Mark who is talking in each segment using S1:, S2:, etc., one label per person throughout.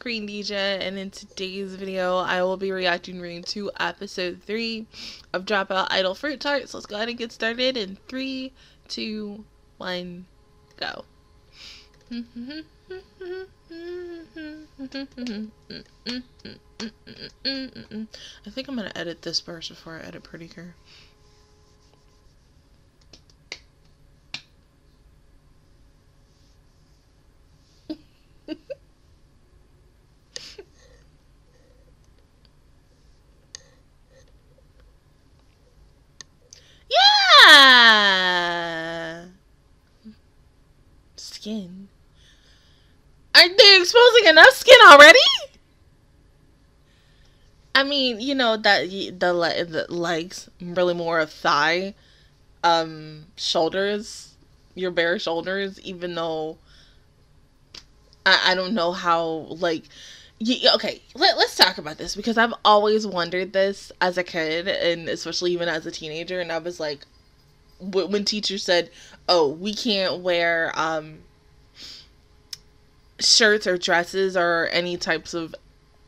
S1: Queendija, and in today's video, I will be reacting to episode 3 of Dropout Idol Fruit Tarts. Let's go ahead and get started in 3, 2, 1, go. I think I'm gonna edit this first before I edit Pretty Girl. skin. Aren't they exposing enough skin already? I mean, you know that the the legs really more of thigh, um, shoulders, your bare shoulders. Even though I, I don't know how like yeah, okay, let, let's talk about this because I've always wondered this as a kid and especially even as a teenager. And I was like, when teachers said, "Oh, we can't wear um, shirts or dresses or any types of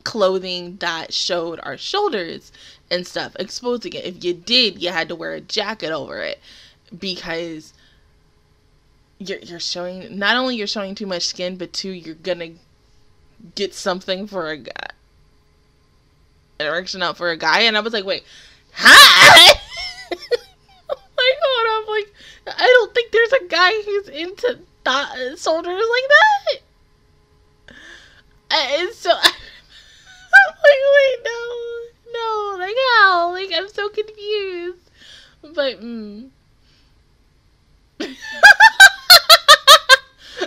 S1: clothing that showed our shoulders and stuff, exposing it. If you did, you had to wear a jacket over it because you're you're showing not only you're showing too much skin, but two you're gonna get something for a guy, an erection out for a guy. And I was like, wait, hi. like, hold on, like, I don't think there's a guy who's into th- shoulders like that. And so I'm like, wait, no, no, like how? Like I'm so confused. But mm.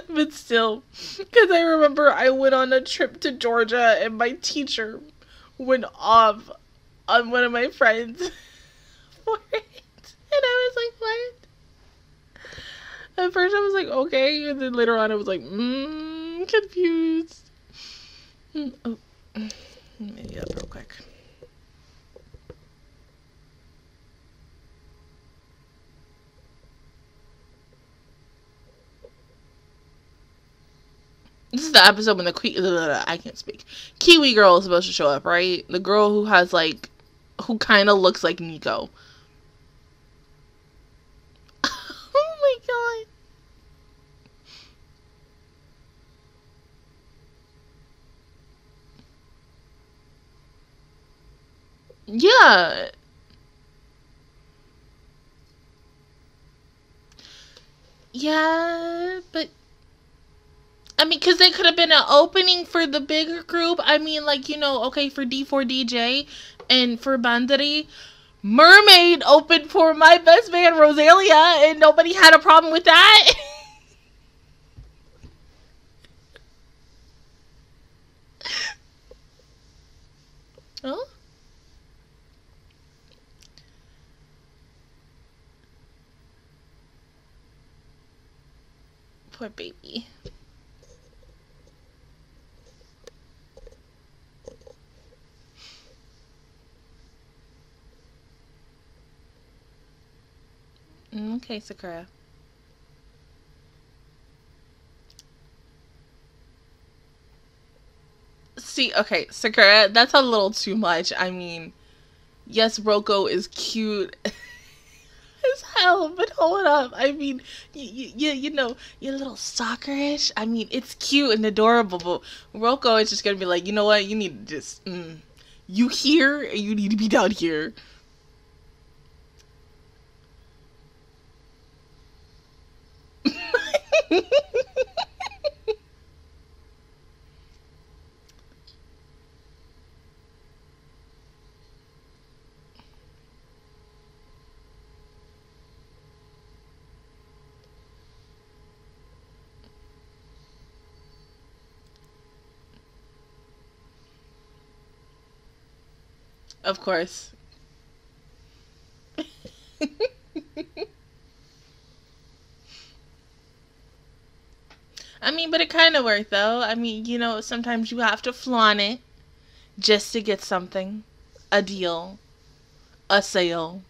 S1: but still, because I remember I went on a trip to Georgia and my teacher went off on one of my friends for it. And I was like, what? At first I was like, okay. And then later on I was like, mm, confused. Mm, oh, maybe up real quick. This is the episode when the Kiwi, I can't speak. Kiwi girl is supposed to show up, right? The girl who has like, who kind of looks like Nico. oh my god. Yeah. Yeah, but I mean, because they could have been an opening for the bigger group. I mean, like, you know, okay, for D4DJ and for Bandori, Mermaid opened for my best man, Rosalia, and nobody had a problem with that. huh? Oh. Poor baby. Mm, okay, Sakura. See, okay, Sakura, that's a little too much. I mean, yes, Roko is cute as hell, but hold up. I mean, you, you, you know, you're a little soccerish. I mean, it's cute and adorable, but Roko is just gonna be like, you know what? You need to just, mm, you here and you need to be down here. Of course. I mean, but it kind of worked though. I mean, you know, sometimes you have to flaunt it just to get something a deal, a sale.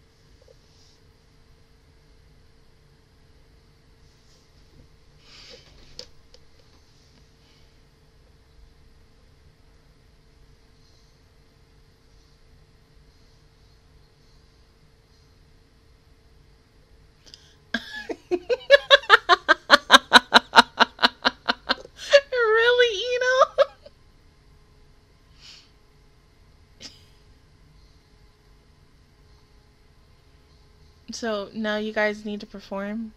S1: So now you guys need to perform.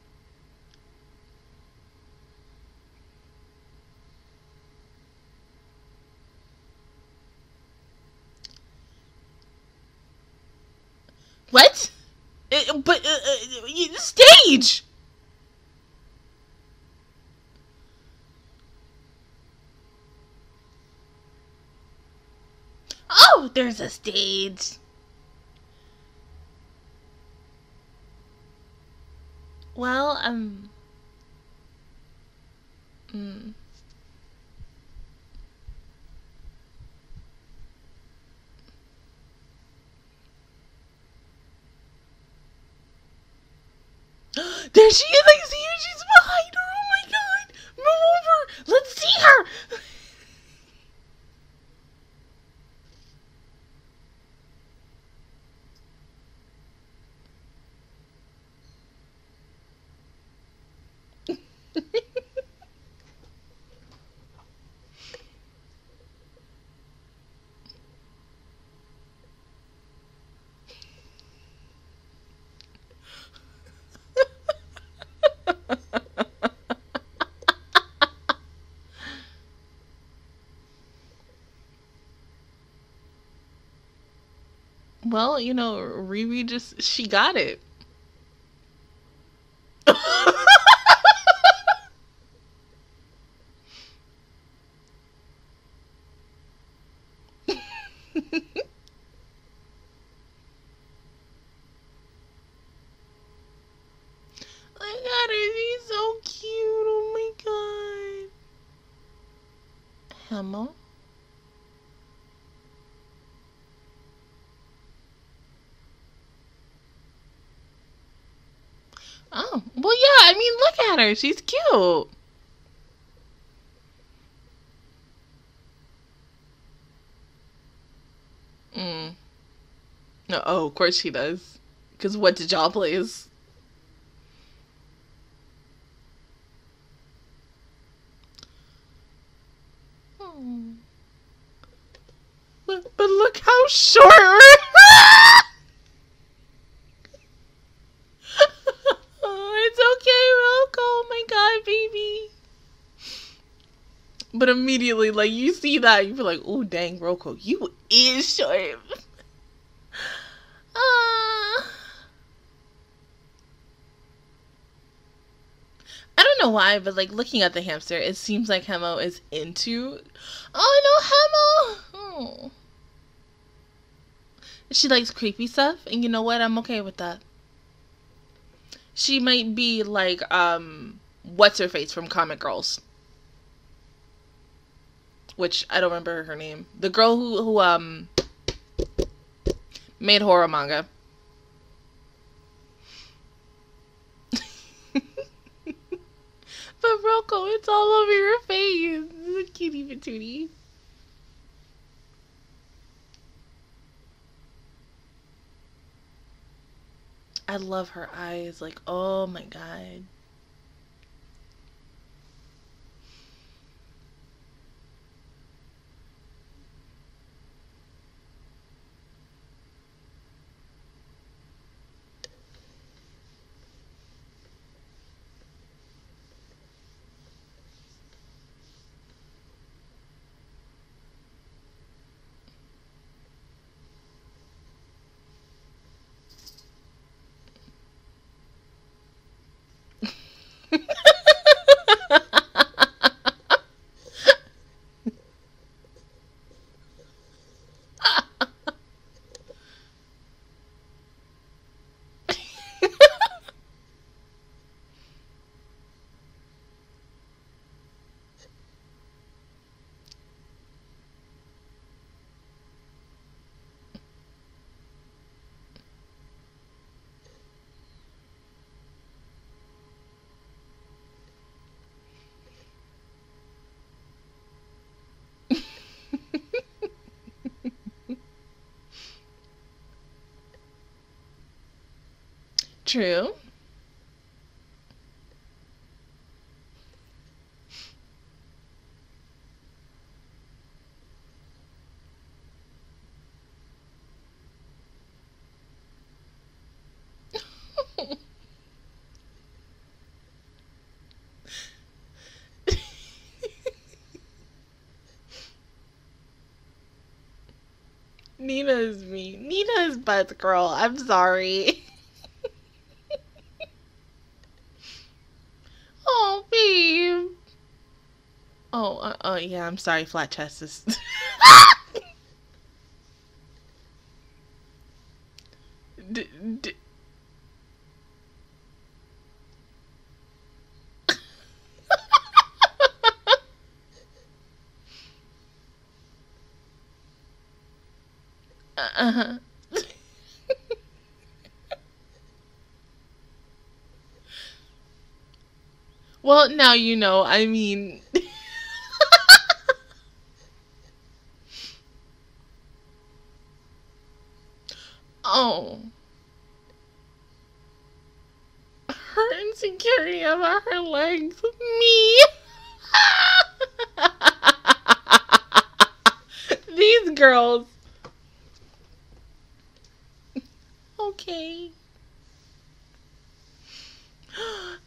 S1: What? Uh, but uh, uh, stage. Oh, there's a stage. Well, um. Mm. there she is! I see her! She's behind her! Oh my god! Move over! Let's see her! Well, you know, Riri just she got it. Look at her, she's so cute. Oh my god. Hello? Oh, well, yeah, I mean, look at her. She's cute. Mm. Oh, of course she does. Because what did y'all please? Oh. But, but look how short. oh, it's okay, Roko. Oh my god, baby. But immediately, like you see that, you feel like, "Oh, dang, Roko, you is short." Uh, I don't know why, but like looking at the hamster, it seems like Hemo is into. Oh no, Hemo! Oh. She likes creepy stuff, and you know what? I'm okay with that. She might be like, um, what's her face from Comic Girls, which I don't remember her name. The girl who who um made horror manga. But Roko, it's all over your face. Kitty patootie. I love her eyes. Like, oh my god. True. Nina is me. Nina is Bud's girl. I'm sorry. yeah, I'm sorry, flat chest is. d- d- uh-huh. well, now you know. I mean. oh. Her insecurity about her legs. Me. These girls. Okay.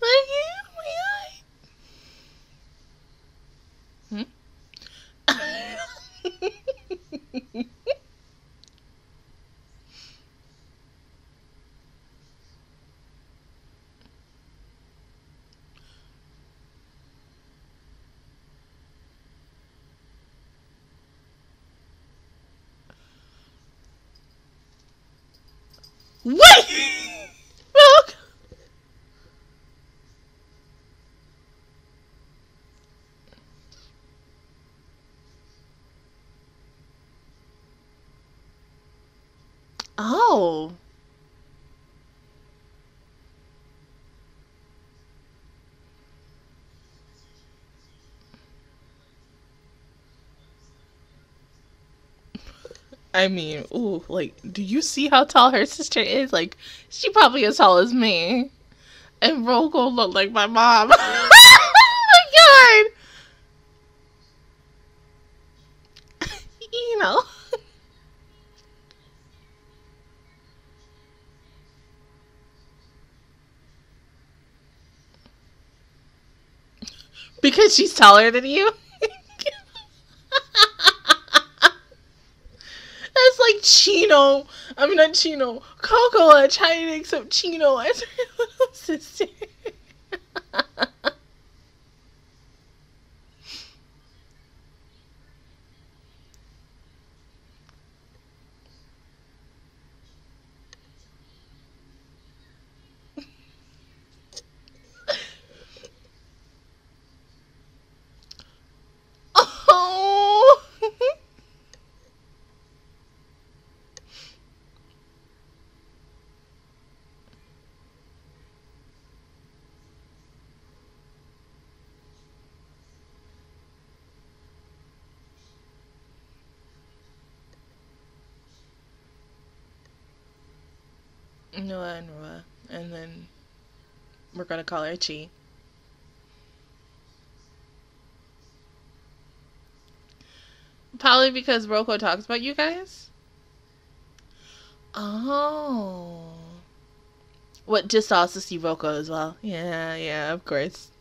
S1: Like, oh my God. Hmm? Wait! Look! Oh. I mean, ooh, like, do you see how tall her sister is? Like, she probably as tall as me. And Roko looked like my mom. oh my god! you know. because she's taller than you? That's like Chino. I mean, not Chino. Coco trying to accept Chino as her little sister. oh. Noah and Noah. And then we're gonna call her Chi. Probably because Roko talks about you guys. Oh. What, just also see Roko as well? Yeah, yeah, of course.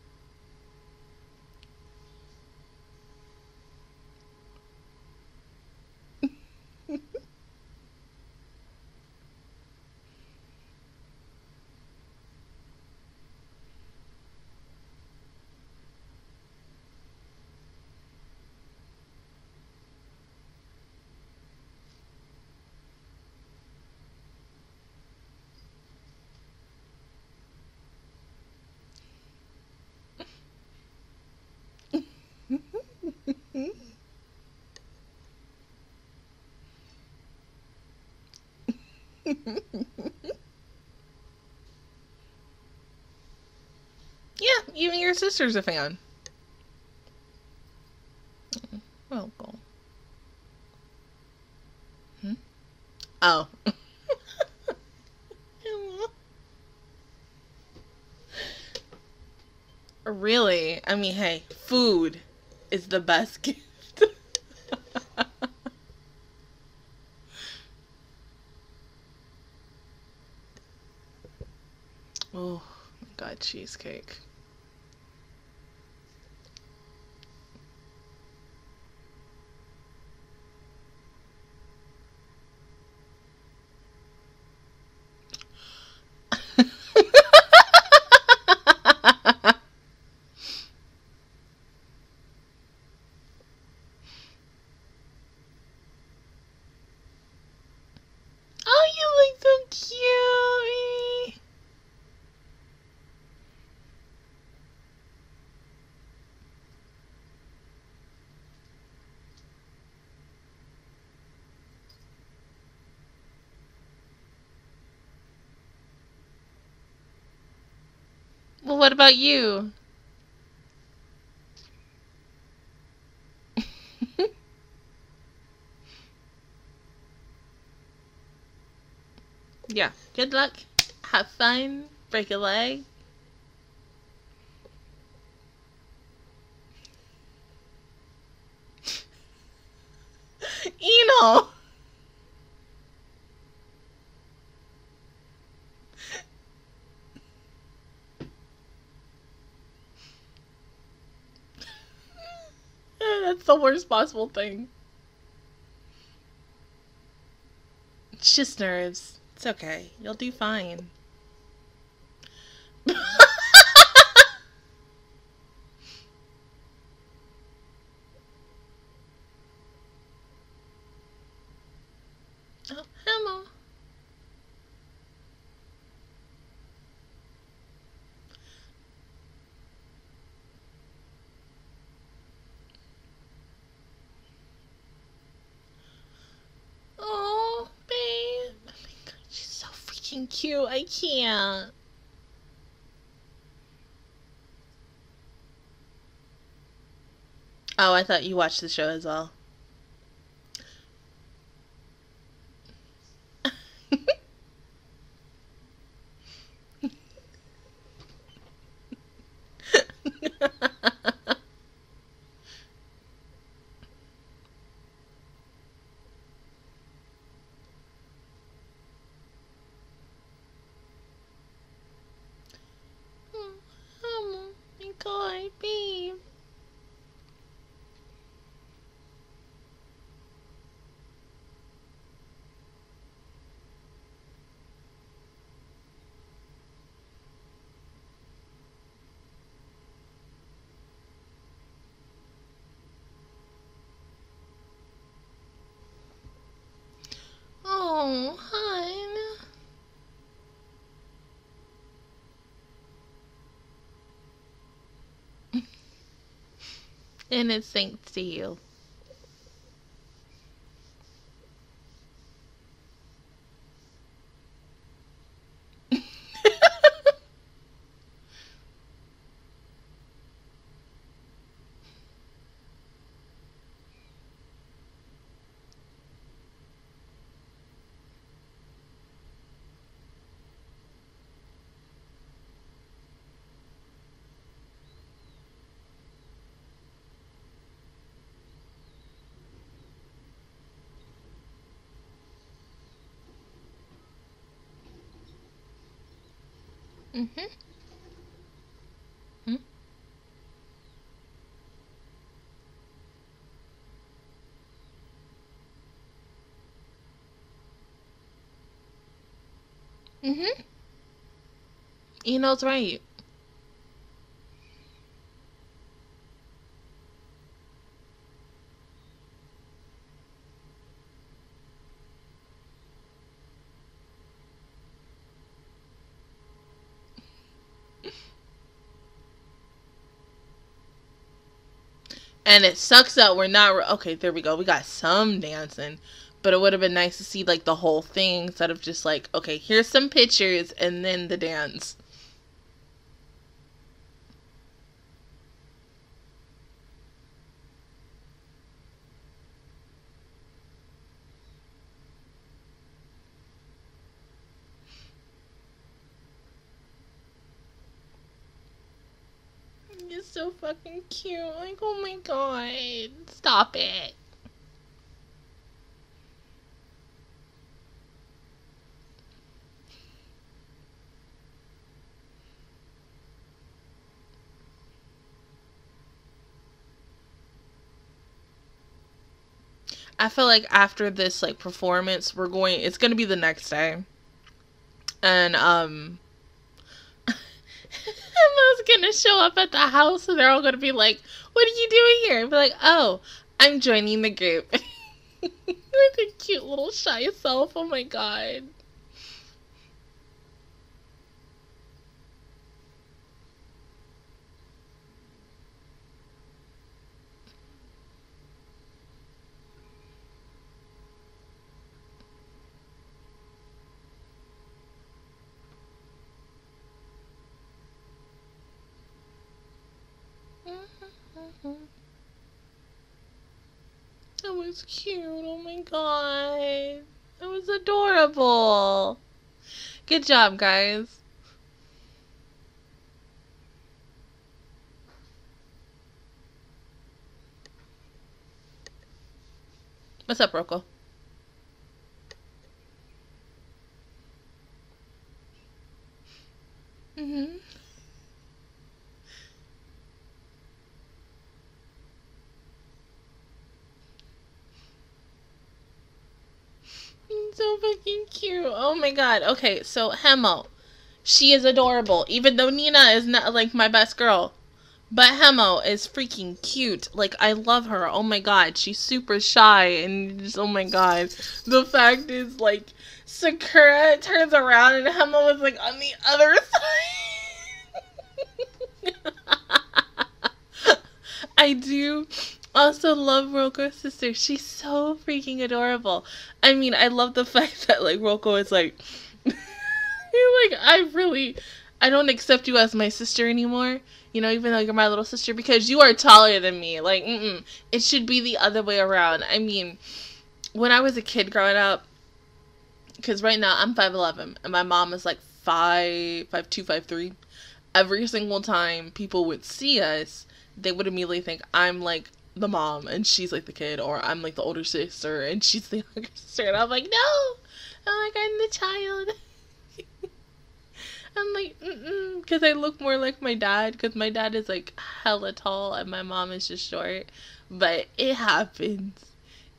S1: yeah, even your sister's a fan. Well, cool. Hmm? Oh. really? I mean, hey, food is the best gift. oh my god, cheesecake. What about you? yeah. Good luck. Have fun. Break a leg. That's the worst possible thing. It's just nerves. It's okay. You'll do fine. oh, Emma. Oh, babe. Oh my god, she's so freaking cute. I can't. Oh, I thought you watched the show as well. oh, oh my god, babe. Oh, hon. And it thanks to you. Mm-hmm. Hmm? Mm-hmm. Ino's right. And it sucks that we're not. Re- okay, there we go. We got some dancing. But it would have been nice to see like the whole thing instead of just like, okay, here's some pictures and then the dance. You're so fucking cute. Like, oh my god. Stop it. I feel like after this like performance, we're going it's going to be the next day. And um Gonna show up at the house and they're all gonna be like, What are you doing here? And be like, Oh, I'm joining the group. With a cute little shy self. Oh my god. Was cute. Oh my god. That was adorable. Good job, guys. What's up, Roko? Mm-hmm. so fucking cute. Oh my god. Okay, so Hemo. She is adorable. Even though Nina is not like my best girl. But Hemo is freaking cute. Like I love her. Oh my god. She's super shy and just oh my god. The fact is like Sakura turns around and Hemo is like on the other side. I do also love Roko's sister. She's so freaking adorable. I mean, I love the fact that like Roko is like like I really I don't accept you as my sister anymore. You know, even though you're my little sister because you are taller than me. Like, mm it should be the other way around. I mean, when I was a kid growing up, because right now I'm five eleven and my mom is like five five two five three. Every single time people would see us, they would immediately think I'm like the mom and she's like the kid, or I'm like the older sister and she's the younger sister, and I'm like, no, I'm like I'm the child. I'm like, because I look more like my dad, because my dad is like hella tall and my mom is just short. But it happens.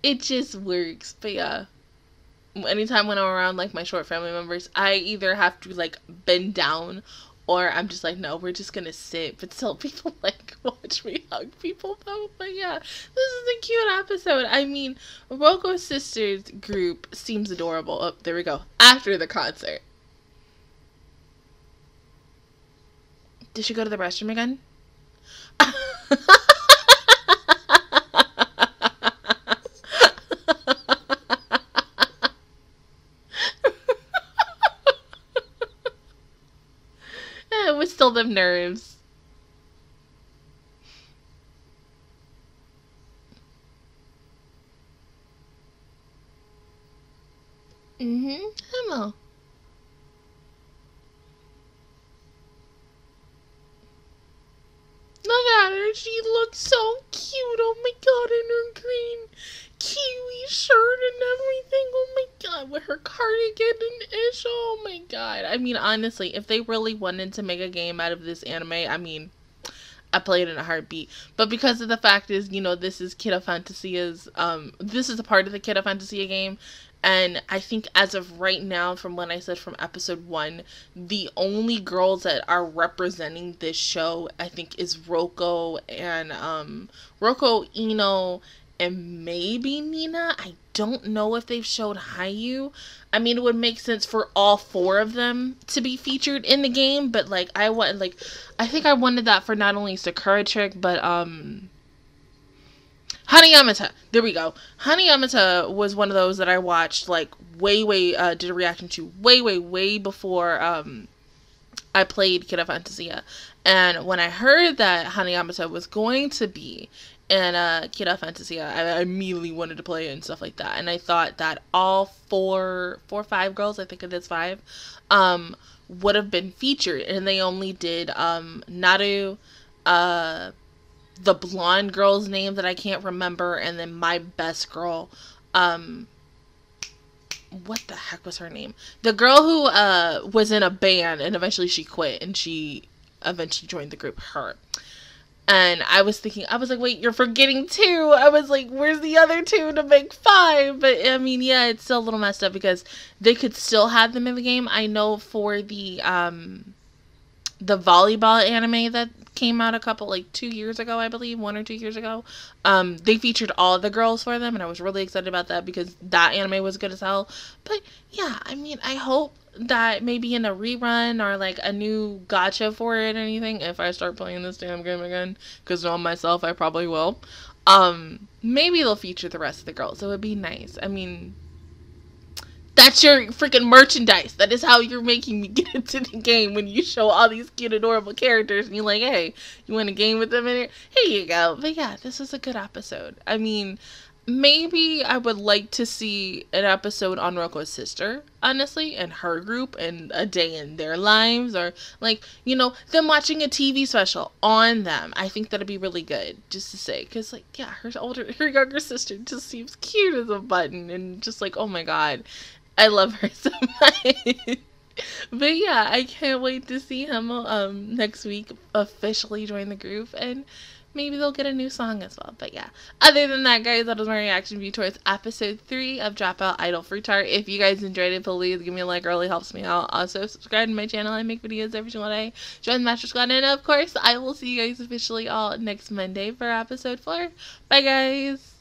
S1: It just works. But yeah, anytime when I'm around like my short family members, I either have to like bend down or I'm just like, no, we're just gonna sit, but still people like watch me hug people though. But yeah, this is a cute episode. I mean, Roko Sisters group seems adorable. Oh, there we go. After the concert. Did she go to the restroom again? Eh, was still them nerves. Mm-hmm. Hello. Look at her. She looks so cute. Oh my god, in her green kiwi shirt and everything. Oh my god, with her cardigan and ish. Oh my god. I mean, honestly, if they really wanted to make a game out of this anime, I mean, I played in a heartbeat. But because of the fact is, you know, this is Kirara Fantasia's um this is a part of the Kirara Fantasia game and I think as of right now, from when I said from episode one, the only girls that are representing this show, I think, is Roko and um Roko, Ino, and maybe Nina. I don't know if they've showed Hayu. I mean, it would make sense for all four of them to be featured in the game, but like I want, like I think I wanted that for not only Sakura Trick, but um Hanayamata. There we go. Hanayamata was one of those that I watched like way, way, uh, did a reaction to way, way, way before um, I played Kirara Fantasia. And when I heard that Hanayamata was going to be in uh, Kirara Fantasia, I, I immediately wanted to play it and stuff like that. And I thought that all four, four, five girls, I think it is five, um, would have been featured. And they only did um, Naru, uh, the blonde girl's name that I can't remember, and then my best girl. Um, what the heck was her name? The girl who uh was in a band and eventually she quit and she eventually joined the group. Her. And I was thinking, I was like, wait, you're forgetting two. I was like, where's the other two to make five? But I mean, yeah, it's still a little messed up because they could still have them in the game. I know for the um the volleyball anime that came out a couple like two years ago, I believe, one or two years ago. Um, they featured all the girls for them, and I was really excited about that because that anime was good as hell. But yeah, I mean, I hope that maybe in a rerun or like a new gacha for it or anything, if I start playing this damn game again, because on myself I probably will. Um, maybe they'll feature the rest of the girls. It would be nice. I mean, that's your freaking merchandise. That is how you're making me get into the game when you show all these cute, adorable characters and you're like, hey, you want a game with them in here? Here you go. But yeah, this was a good episode. I mean, maybe I would like to see an episode on Roko's sister, honestly, and her group and a day in their lives or like, you know, them watching a TV special on them. I think that'd be really good just to say cuz like yeah, her older her younger sister just seems cute as a button and just like, "Oh my god. I love her so much." but yeah, I can't wait to see him um next week officially join the group and maybe they'll get a new song as well. But yeah, other than that, guys, that was my reaction view towards episode three of Dropout Idol Fruit Tart. If you guys enjoyed it, please give me a like. Really helps me out. Also, subscribe to my channel. I make videos every single day. Join the Master Squad, and of course, I will see you guys officially all next Monday for episode four. Bye, guys.